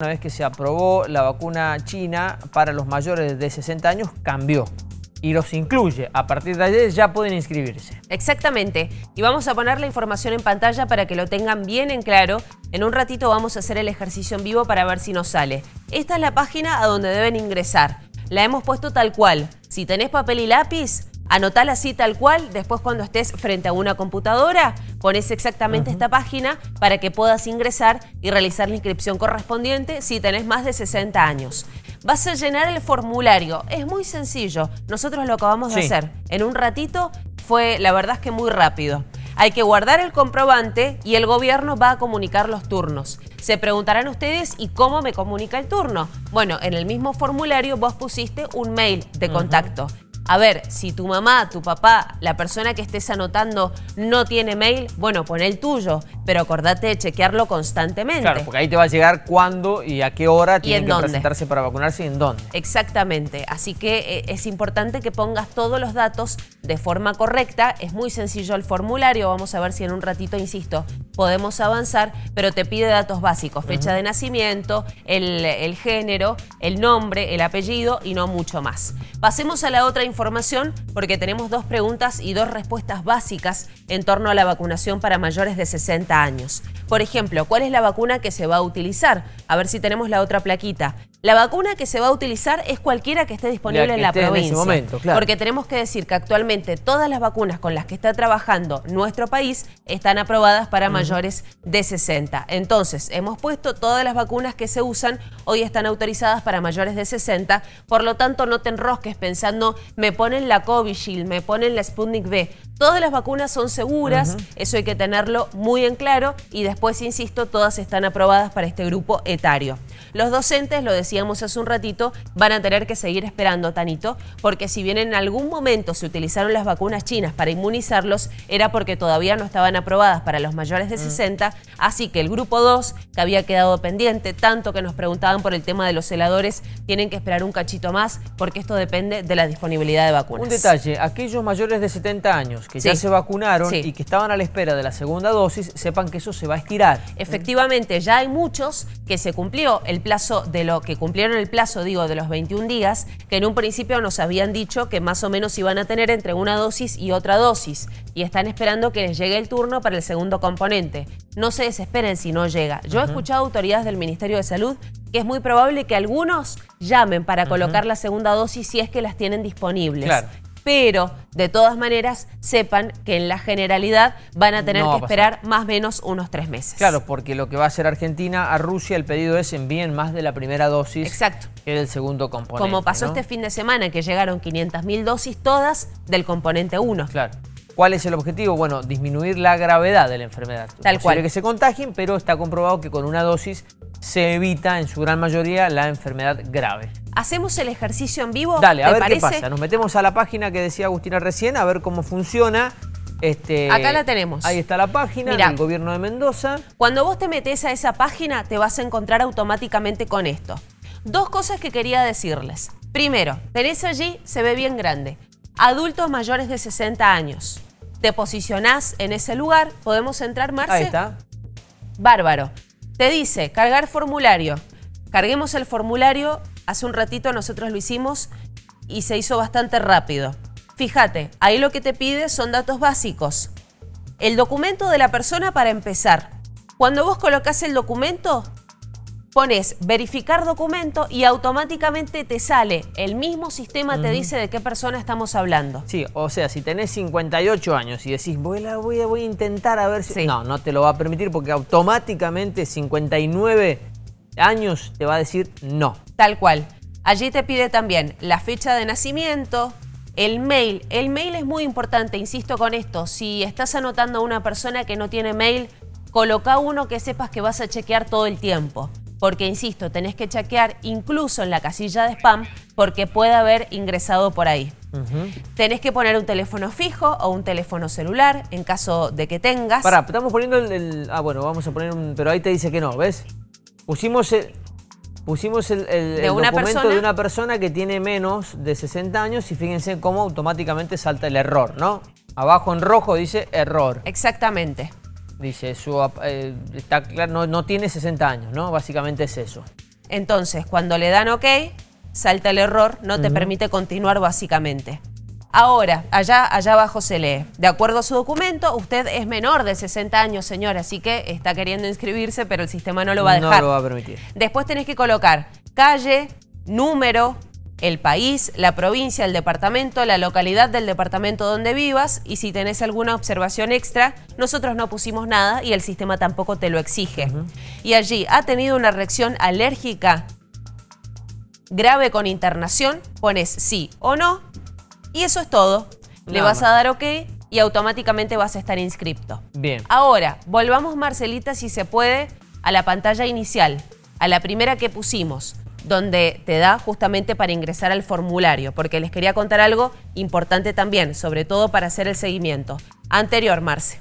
Una vez que se aprobó la vacuna china para los mayores de 60 años, cambió y los incluye. A partir de ayer ya pueden inscribirse. Exactamente. Y vamos a poner la información en pantalla para que lo tengan bien en claro. En un ratito vamos a hacer el ejercicio en vivo para ver si nos sale. Esta es la página a donde deben ingresar. La hemos puesto tal cual. Si tenés papel y lápiz, Anotala así tal cual, después cuando estés frente a una computadora, pones exactamente esta página para que puedas ingresar y realizar la inscripción correspondiente si tenés más de 60 años. Vas a llenar el formulario, es muy sencillo, nosotros lo acabamos de hacer. En un ratito fue, la verdad es que muy rápido. Hay que guardar el comprobante y el gobierno va a comunicar los turnos. Se preguntarán ustedes, ¿y cómo me comunica el turno? Bueno, en el mismo formulario vos pusiste un mail de contacto. A ver, si tu mamá, tu papá, la persona que estés anotando no tiene mail, bueno, pon el tuyo, pero acordate de chequearlo constantemente. Claro, porque ahí te va a llegar cuándo y a qué hora tienen que presentarse para vacunarse y en dónde. Exactamente, así que eh, es importante que pongas todos los datos de forma correcta. Es muy sencillo el formulario, vamos a ver si en un ratito, insisto, podemos avanzar, pero te pide datos básicos, fecha de nacimiento, el, el género, el nombre, el apellido y no mucho más. Pasemos a la otra información porque tenemos dos preguntas y dos respuestas básicas en torno a la vacunación para mayores de 60 años. Por ejemplo, ¿cuál es la vacuna que se va a utilizar? A ver si tenemos la otra plaquita. La vacuna que se va a utilizar es cualquiera que esté disponible en la provincia. momento, Porque tenemos que decir que actualmente todas las vacunas con las que está trabajando nuestro país están aprobadas para mayores de 60. Entonces, hemos puesto todas las vacunas que se usan, hoy están autorizadas para mayores de 60. Por lo tanto, no te enrosques pensando, me ponen la Covishield, me ponen la Sputnik V. Todas las vacunas son seguras, eso hay que tenerlo muy en claro y después, insisto, todas están aprobadas para este grupo etario. Los docentes, lo decíamos hace un ratito, van a tener que seguir esperando, Tanito, porque si bien en algún momento se utilizaron las vacunas chinas para inmunizarlos, era porque todavía no estaban aprobadas para los mayores de 60, mm. así que el grupo 2, que había quedado pendiente, tanto que nos preguntaban por el tema de los heladores, tienen que esperar un cachito más, porque esto depende de la disponibilidad de vacunas. Un detalle, aquellos mayores de 70 años que ya se vacunaron y que estaban a la espera de la segunda dosis, sepan que eso se va a estirar. Efectivamente, ya hay muchos que se cumplió el plazo de lo que cumplieron el plazo, digo, de los 21 días, que en un principio nos habían dicho que más o menos iban a tener entre una dosis y otra dosis y están esperando que les llegue el turno para el segundo componente. No se desesperen si no llega. Yo he escuchado autoridades del Ministerio de Salud que es muy probable que algunos llamen para colocar la segunda dosis si es que las tienen disponibles. Claro pero de todas maneras sepan que en la generalidad van a tener que esperar más o menos unos tres meses. Claro, porque lo que va a hacer Argentina a Rusia, el pedido es envíen más de la primera dosis Exacto. que del segundo componente. Como pasó este fin de semana, que llegaron 500.000 dosis todas del componente 1. Claro. ¿Cuál es el objetivo? Bueno, disminuir la gravedad de la enfermedad. Tal cual. que se contagien, pero está comprobado que con una dosis se evita en su gran mayoría la enfermedad grave. ¿Hacemos el ejercicio en vivo? Dale, a ver qué pasa. Nos metemos a la página que decía Agustina recién, a ver cómo funciona. Este, Acá la tenemos. Ahí está la página del gobierno de Mendoza. Cuando vos te metes a esa página, te vas a encontrar automáticamente con esto. Dos cosas que quería decirles. Primero, tenés allí, se ve bien grande, adultos mayores de 60 años. Te posicionás en ese lugar, podemos entrar, Marce. Ahí está. Bárbaro. Te dice, cargar formulario. Carguemos el formulario Hace un ratito nosotros lo hicimos y se hizo bastante rápido. Fíjate, ahí lo que te pide son datos básicos. El documento de la persona para empezar. Cuando vos colocas el documento, pones verificar documento y automáticamente te sale. El mismo sistema te dice de qué persona estamos hablando. Sí, o sea, si tenés 58 años y decís, voy a, voy a, voy a intentar a ver si... No, no te lo va a permitir porque automáticamente 59 años te va a decir no. Tal cual. Allí te pide también la fecha de nacimiento, el mail. El mail es muy importante, insisto con esto. Si estás anotando a una persona que no tiene mail, coloca uno que sepas que vas a chequear todo el tiempo. Porque, insisto, tenés que chequear incluso en la casilla de spam porque puede haber ingresado por ahí. Tenés que poner un teléfono fijo o un teléfono celular en caso de que tengas. Pará, estamos poniendo el, Ah, bueno, vamos a poner un... Pero ahí te dice que no, ¿ves? Pusimos el, pusimos el, documento de una persona que tiene menos de 60 años y fíjense cómo automáticamente salta el error, ¿no? Abajo en rojo dice error. Exactamente. Dice, su, eh, está claro, no, no tiene 60 años, ¿no? Básicamente es eso. Entonces, cuando le dan OK, salta el error, no te permite continuar básicamente. Ahora, allá, allá abajo se lee. De acuerdo a su documento, usted es menor de 60 años, señora, así que está queriendo inscribirse, pero el sistema no lo va a dejar. No lo va a permitir. Después tenés que colocar calle, número, el país, la provincia, el departamento, la localidad del departamento donde vivas y si tenés alguna observación extra, nosotros no pusimos nada y el sistema tampoco te lo exige. Y allí ha tenido una reacción alérgica grave con internación, pones sí o no y eso es todo. Le vas a dar OK y automáticamente vas a estar inscripto. Bien. Ahora, volvamos Marcelita si se puede a la pantalla inicial, a la primera que pusimos donde te da justamente para ingresar al formulario, porque les quería contar algo importante también, sobre todo para hacer el seguimiento. Anterior, Marce.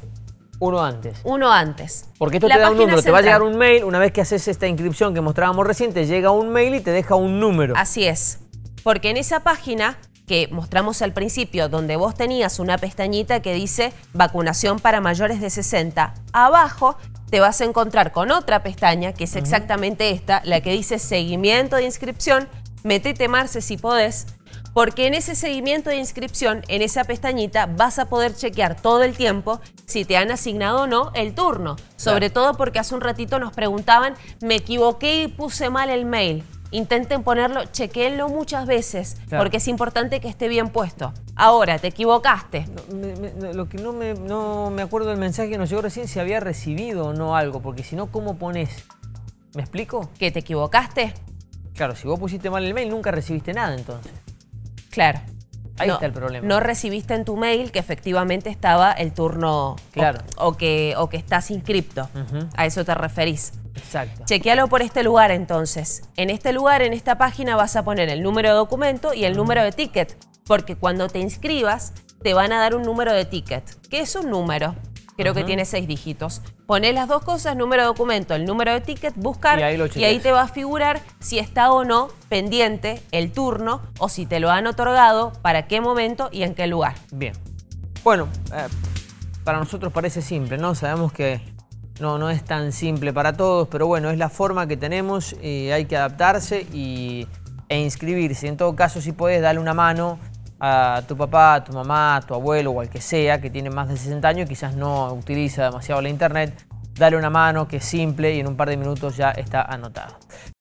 Uno antes. Uno antes. Porque esto te da un número, te va a llegar un mail, una vez que haces esta inscripción que mostrábamos recién, te llega un mail y te deja un número. Así es. Porque en esa página que mostramos al principio, donde vos tenías una pestañita que dice vacunación para mayores de 60, abajo te vas a encontrar con otra pestaña, que es exactamente esta, la que dice seguimiento de inscripción. Metete, Marce, si podés, porque en ese seguimiento de inscripción, en esa pestañita, vas a poder chequear todo el tiempo si te han asignado o no el turno. Sobre todo porque hace un ratito nos preguntaban, me equivoqué y puse mal el mail. Intenten ponerlo, chequeenlo muchas veces, porque es importante que esté bien puesto. Ahora, te equivocaste. lo que no me, no me acuerdo del mensaje que nos llegó recién, si había recibido o no algo, porque si no, ¿cómo pones? ¿Me explico? ¿Que te equivocaste? Claro, si vos pusiste mal el mail, nunca recibiste nada entonces. Claro. Ahí está el problema. No recibiste en tu mail que efectivamente estaba el turno claro. o, que, o que estás inscripto. A eso te referís. Exacto. Chequealo por este lugar entonces. En este lugar, en esta página, vas a poner el número de documento y el número de ticket, porque cuando te inscribas te van a dar un número de ticket, que es un número. Creo que tiene seis dígitos. Pones las dos cosas, número de documento, el número de ticket, buscar y ahí, te va a figurar si está o no pendiente el turno o si te lo han otorgado, para qué momento y en qué lugar. Bien. Bueno, eh, para nosotros parece simple, ¿no? Sabemos que no, no es tan simple para todos, pero bueno, es la forma que tenemos y hay que adaptarse y, e inscribirse. En todo caso, si puedes, darle una mano a tu papá, a tu mamá, a tu abuelo o al que sea que tiene más de 60 años y quizás no utiliza demasiado la internet, dale una mano que es simple y en un par de minutos ya está anotado.